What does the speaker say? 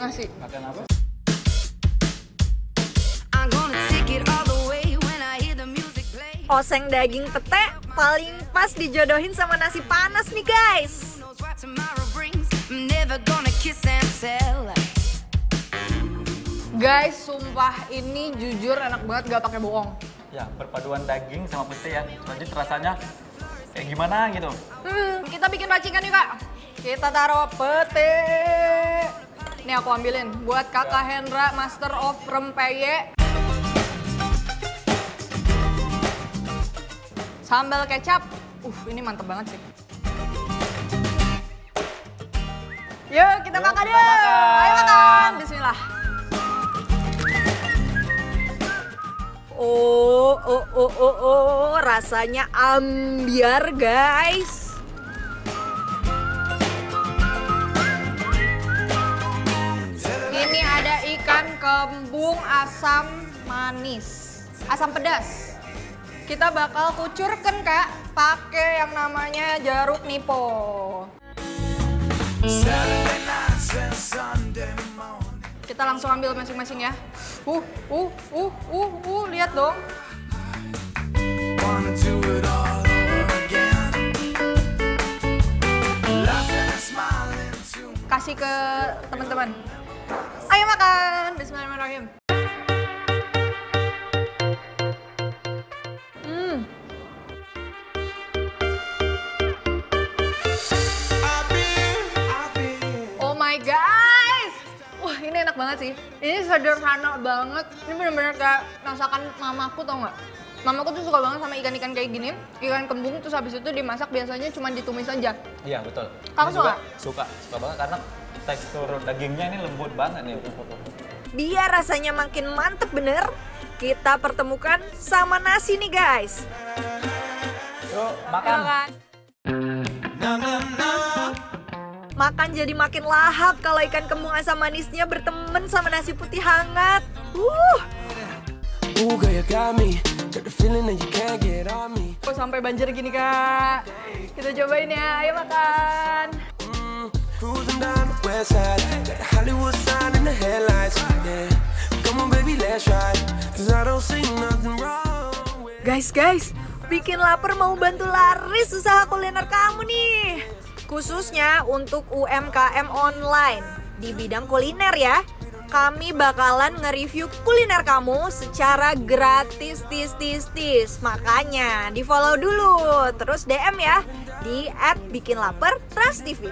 Nasi. Makan apa? Oseng daging tete paling pas dijodohin sama nasi panas nih guys. Guys, sumpah ini jujur enak banget gak pakai bohong. Ya, perpaduan daging sama pete ya. Jadi rasanya kayak gimana gitu. Hmm, kita bikin racikan yuk kak. Kita taruh pete. Nih aku ambilin buat kakak Hendra, Master of Rempeye. Sambal kecap. Uh, ini mantep banget sih. Yuk kita Yuk, makan yuk. makan. Ayo makan. Bismillah. Oh, oh, oh, oh, oh, rasanya ambiar guys. Ikan kembung asam manis, asam pedas. Kita bakal kucurkan kak, pakai yang namanya jeruk nipo. Kita langsung ambil masing-masing ya. Uh, uh, uh, uh, uh, lihat dong. Kasih ke teman-teman. Banget sih. Ini sederhana banget. Ini bener-bener kayak masakan mamaku tau nggak? Mamaku tuh suka banget sama ikan-ikan kayak gini. Ikan kembung terus habis itu dimasak biasanya cuma ditumis aja. Iya, betul. Kamu suka? Suka, suka banget karena tekstur dagingnya ini lembut banget nih. Biar rasanya makin mantep bener, kita pertemukan sama nasi nih guys. Yuk, makan. makan. Makan jadi makin lahap kalau ikan kembung asam manisnya berteman sama nasi putih hangat. Uh. Oh sampai banjir gini kak. Kita cobain ya. Ayo makan. Mm, cruising down the west side. Got the Hollywood sign in the headlights. Yeah. Come on, baby, let's ride. Cause I don't see nothing wrong with guys guys, bikin lapar mau bantu laris usaha kuliner kamu nih. Khususnya untuk UMKM online di bidang kuliner ya. Kami bakalan nge-review kuliner kamu secara gratis tis tis tis. Makanya di follow dulu, terus DM ya di @bikinlaper Trans TV.